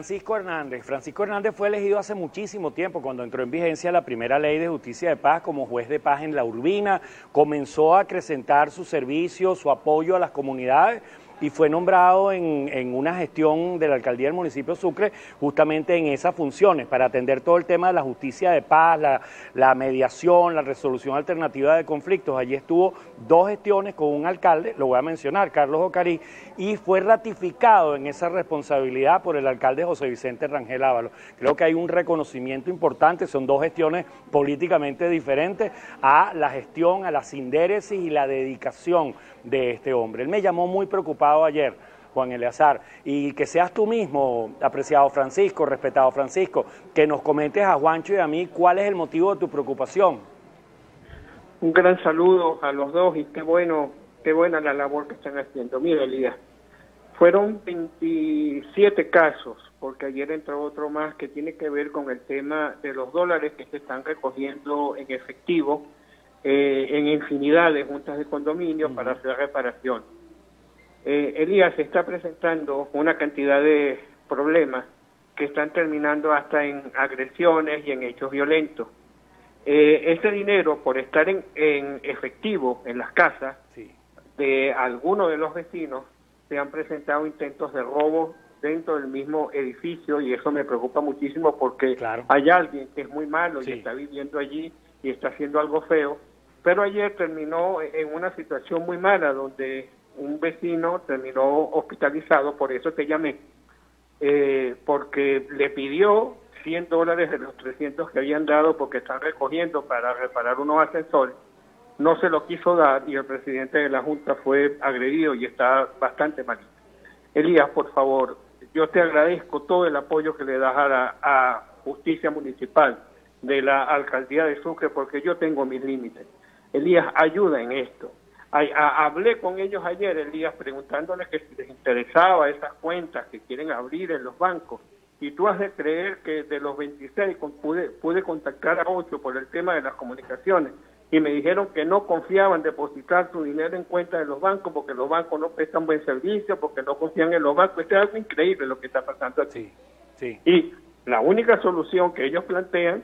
Francisco Hernández. Francisco Hernández fue elegido hace muchísimo tiempo, cuando entró en vigencia la primera ley de justicia de paz como juez de paz en la Urbina. Comenzó a acrecentar su servicio, su apoyo a las comunidades y fue nombrado en, una gestión de la alcaldía del municipio Sucre justamente en esas funciones para atender todo el tema de la justicia de paz, la, la, mediación, la resolución alternativa de conflictos. Allí estuvo dos gestiones con un alcalde, lo voy a mencionar, Carlos Ocarí, y fue ratificado en esa responsabilidad por el alcalde José Vicente Rangel Ábalos. Creo que hay un reconocimiento importante, son dos gestiones políticamente diferentes a la gestión, a la sindéresis y la dedicación de este hombre. Él me llamó muy preocupado ayer, Juan Eleazar, y que seas tú mismo, apreciado Francisco, respetado Francisco, que nos comentes a Juancho y a mí cuál es el motivo de tu preocupación. Un gran saludo a los dos y qué bueno, qué buena la labor que están haciendo. Mira, Elías, fueron 27 casos, porque ayer entró otro más que tiene que ver con el tema de los dólares que se están recogiendo en efectivo eh, en infinidad de juntas de condominio para hacer reparación. Eh, Elías se está presentando una cantidad de problemas que están terminando hasta en agresiones y en hechos violentos. Eh, este dinero, por estar en, en efectivo en las casas de algunos de los vecinos, se han presentado intentos de robo dentro del mismo edificio y eso me preocupa muchísimo porque hay alguien que es muy malo y está viviendo allí y está haciendo algo feo pero ayer terminó en una situación muy mala donde un vecino terminó hospitalizado, por eso te llamé, eh, porque le pidió 100 dólares de los 300 que habían dado porque están recogiendo para reparar unos ascensores, no se lo quiso dar y el presidente de la Junta fue agredido y está bastante mal. Elías, por favor, yo te agradezco todo el apoyo que le das a, la, a Justicia Municipal de la Alcaldía de Sucre porque yo tengo mis límites Elías, ayuda en esto. Hablé con ellos ayer, Elías, preguntándoles que si les interesaba esas cuentas que quieren abrir en los bancos. Y tú has de creer que de los 26 pude, pude contactar a 8 por el tema de las comunicaciones y me dijeron que no confiaban depositar su dinero en cuentas de los bancos porque los bancos no prestan buen servicio, porque no confían en los bancos. Esto es algo increíble lo que está pasando aquí. Sí, Y la única solución que ellos plantean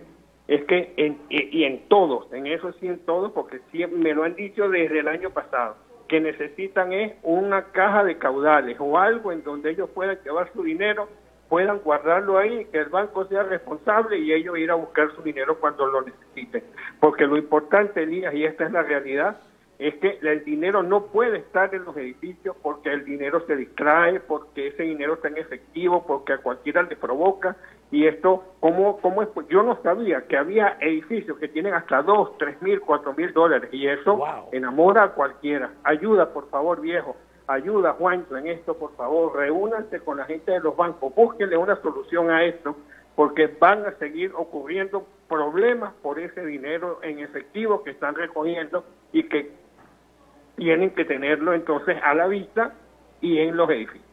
es que, en, y, en todos, en eso sí en todos, porque sí, me lo han dicho desde el año pasado, que necesitan es una caja de caudales o algo en donde ellos puedan llevar su dinero, puedan guardarlo ahí, que el banco sea responsable y ellos ir a buscar su dinero cuando lo necesiten. Porque lo importante, Elías, y esta es la realidad, es que el dinero no puede estar en los edificios porque el dinero se distrae, porque ese dinero está en efectivo, porque a cualquiera le provoca. Y esto, ¿cómo, cómo es? Yo no sabía que había edificios que tienen hasta 2, 3 mil, 4 mil dólares y eso enamora a cualquiera. Ayuda, por favor, viejo. Ayuda, Juancho, en esto, por favor. Reúnanse con la gente de los bancos. Búsquenle una solución a esto porque van a seguir ocurriendo problemas por ese dinero en efectivo que están recogiendo y que tienen que tenerlo entonces a la vista y en los edificios.